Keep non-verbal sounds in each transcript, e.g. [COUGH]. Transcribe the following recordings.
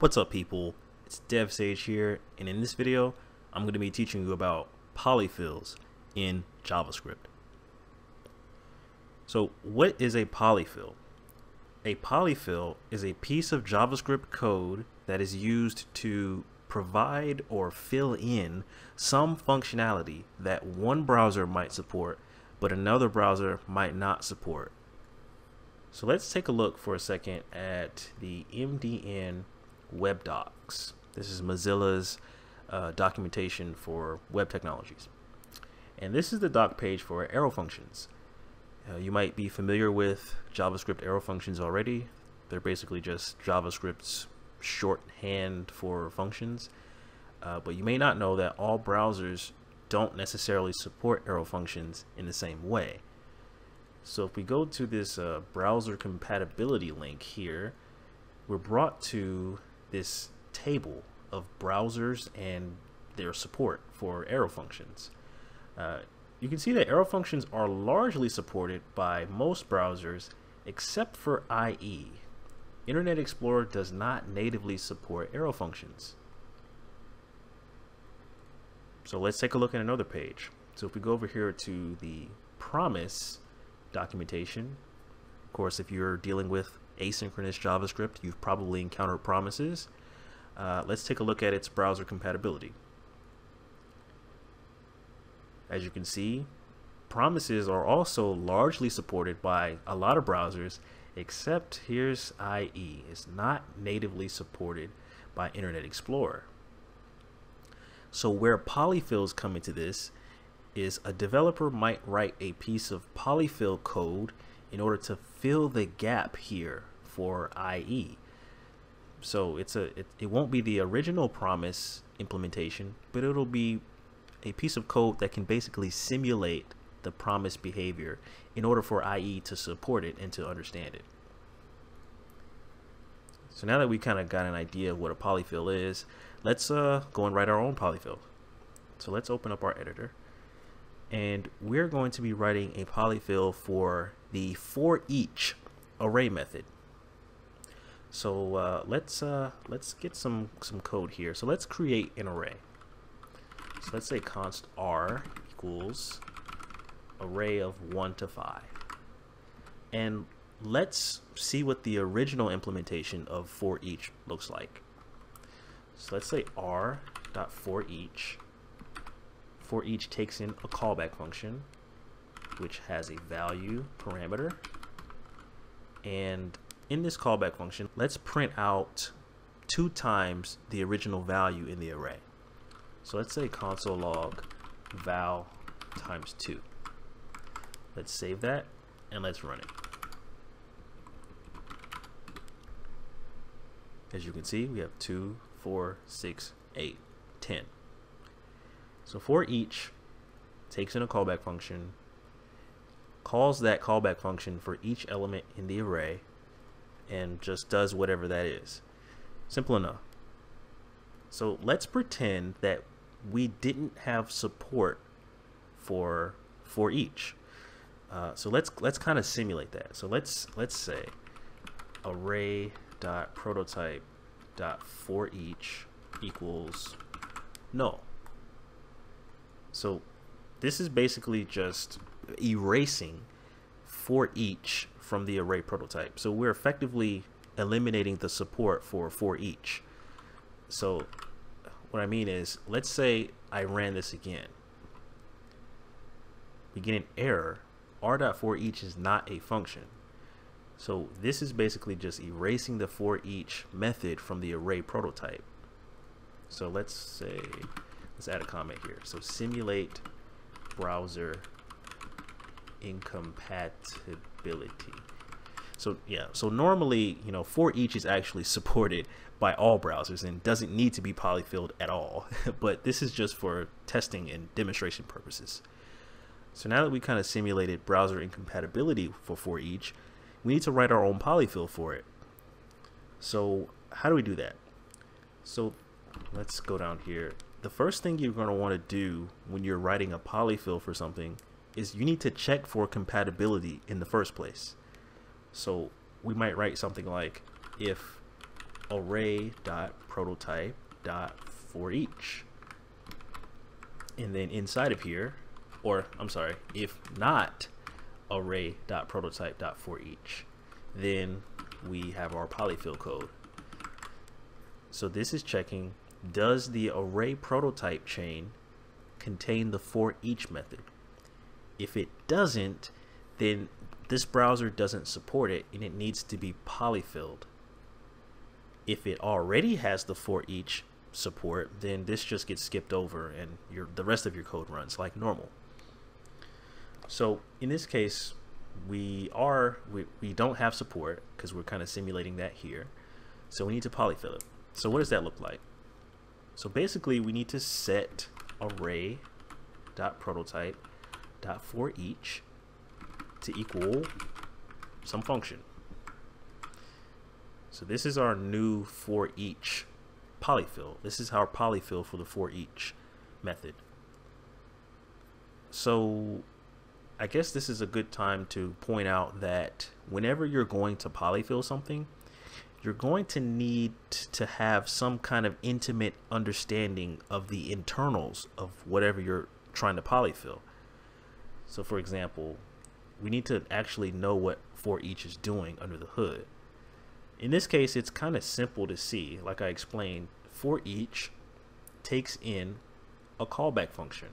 What's up people, it's DevSage here, and in this video, I'm going to be teaching you about polyfills in JavaScript. So what is a polyfill? A polyfill is a piece of JavaScript code that is used to provide or fill in some functionality that one browser might support, but another browser might not support. So let's take a look for a second at the MDN web docs. This is Mozilla's uh, documentation for web technologies. And this is the doc page for arrow functions. Uh, you might be familiar with JavaScript arrow functions already. They're basically just JavaScript's shorthand for functions. Uh, but you may not know that all browsers don't necessarily support arrow functions in the same way. So if we go to this uh, browser compatibility link here, we're brought to this table of browsers and their support for arrow functions. Uh, you can see that arrow functions are largely supported by most browsers except for IE. Internet Explorer does not natively support arrow functions. So let's take a look at another page. So if we go over here to the promise documentation, of course, if you're dealing with asynchronous JavaScript, you've probably encountered promises. Uh, let's take a look at its browser compatibility. As you can see, promises are also largely supported by a lot of browsers, except here's IE. It's not natively supported by Internet Explorer. So where polyfills come into this is a developer might write a piece of polyfill code in order to fill the gap here for IE. So it's a it, it won't be the original promise implementation, but it'll be a piece of code that can basically simulate the promise behavior in order for IE to support it and to understand it. So now that we kind of got an idea of what a polyfill is, let's uh, go and write our own polyfill. So let's open up our editor and we're going to be writing a polyfill for the for each array method. So uh, let's uh, let's get some some code here. So let's create an array. So let's say const r equals array of 1 to 5. And let's see what the original implementation of for each looks like. So let's say r dot for each. For each takes in a callback function which has a value parameter. And in this callback function let's print out two times the original value in the array. So let's say console log val times 2 let's save that and let's run it. As you can see we have 2 4 6 8 10 so for each takes in a callback function, calls that callback function for each element in the array, and just does whatever that is. Simple enough. So let's pretend that we didn't have support for for each. Uh, so let's let's kind of simulate that. So let's let's say array dot prototype dot for each equals null. So this is basically just erasing for each from the array prototype. So we're effectively eliminating the support for for each. So what I mean is, let's say I ran this again. We get an error. r.for each is not a function. So this is basically just erasing the for each method from the array prototype. So let's say let's add a comment here. So simulate browser incompatibility. So yeah, so normally, you know, for each is actually supported by all browsers and doesn't need to be polyfilled at all. [LAUGHS] but this is just for testing and demonstration purposes. So now that we kind of simulated browser incompatibility for for each, we need to write our own polyfill for it. So how do we do that? So let's go down here the first thing you're going to want to do when you're writing a polyfill for something is you need to check for compatibility in the first place. So we might write something like if array dot prototype dot for each and then inside of here or I'm sorry if not array dot prototype dot for each. Then we have our polyfill code. So this is checking does the array prototype chain contain the for each method? If it doesn't then this browser doesn't support it and it needs to be polyfilled. If it already has the for each support, then this just gets skipped over and your the rest of your code runs like normal. So in this case, we are we, we don't have support because we're kind of simulating that here. So we need to polyfill it. So what does that look like? So basically we need to set array dot prototype dot for each to equal some function. So this is our new for each polyfill. This is our polyfill for the for each method. So I guess this is a good time to point out that whenever you're going to polyfill something, you're going to need to have some kind of intimate understanding of the internals of whatever you're trying to polyfill. So for example, we need to actually know what for each is doing under the hood. In this case, it's kind of simple to see. Like I explained, for each takes in a callback function.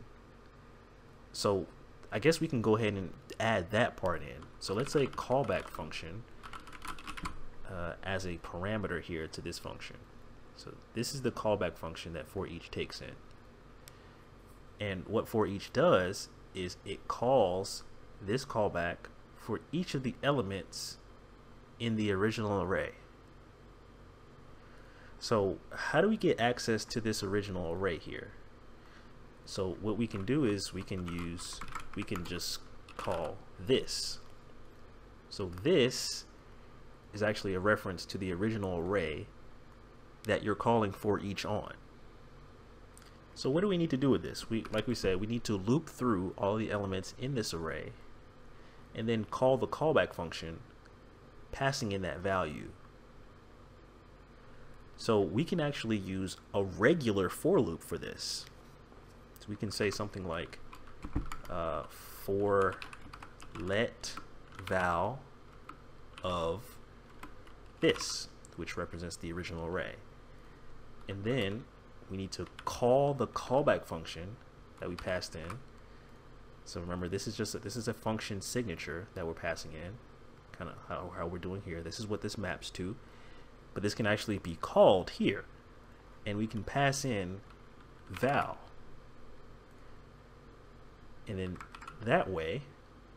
So I guess we can go ahead and add that part in. So let's say callback function uh, as a parameter here to this function. So this is the callback function that for each takes in. And what for each does is it calls this callback for each of the elements in the original array. So how do we get access to this original array here? So what we can do is we can use, we can just call this. So this is actually a reference to the original array that you're calling for each on. So what do we need to do with this? We, like we said, we need to loop through all the elements in this array and then call the callback function passing in that value. So we can actually use a regular for loop for this. So we can say something like uh, for let val of this, which represents the original array. And then we need to call the callback function that we passed in. So remember, this is just a, this is a function signature that we're passing in kind of how, how we're doing here. This is what this maps to. But this can actually be called here. And we can pass in val. And then that way,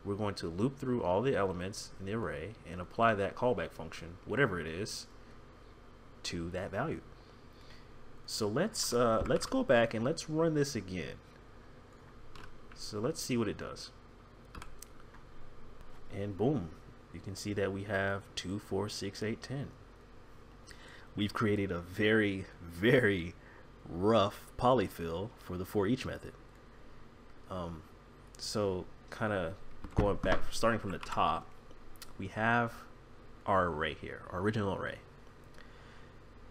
we're going to loop through all the elements in the array and apply that callback function, whatever it is, to that value. So let's uh, let's go back and let's run this again. So let's see what it does. And boom, you can see that we have 2, 4, 6, 8, 10. We've created a very, very rough polyfill for the for each method. Um, so kind of going back, starting from the top, we have our array here, our original array.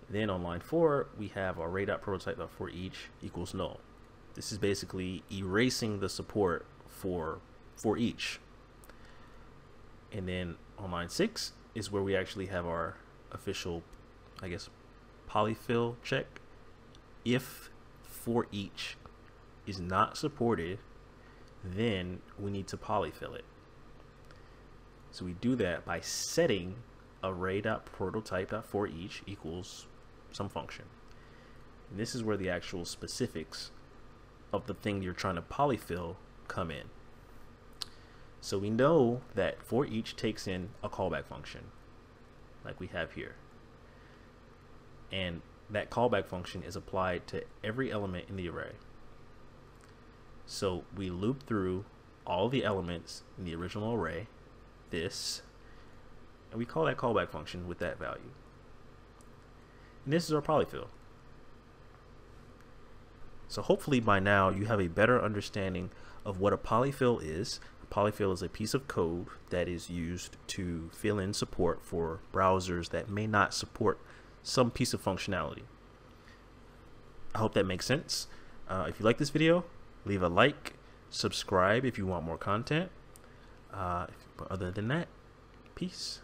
Then on line four, we have our array.prototype.for each equals null. This is basically erasing the support for for each and then on line six is where we actually have our official, I guess, polyfill check. If for each is not supported, then we need to polyfill it. So we do that by setting array.prototype.for each equals some function. And this is where the actual specifics of the thing you're trying to polyfill come in. So we know that for each takes in a callback function like we have here. And that callback function is applied to every element in the array. So we loop through all the elements in the original array, this, and we call that callback function with that value. And this is our polyfill. So hopefully by now you have a better understanding of what a polyfill is. A polyfill is a piece of code that is used to fill in support for browsers that may not support some piece of functionality. I hope that makes sense. Uh, if you like this video, leave a like, subscribe if you want more content. Uh, but other than that, peace.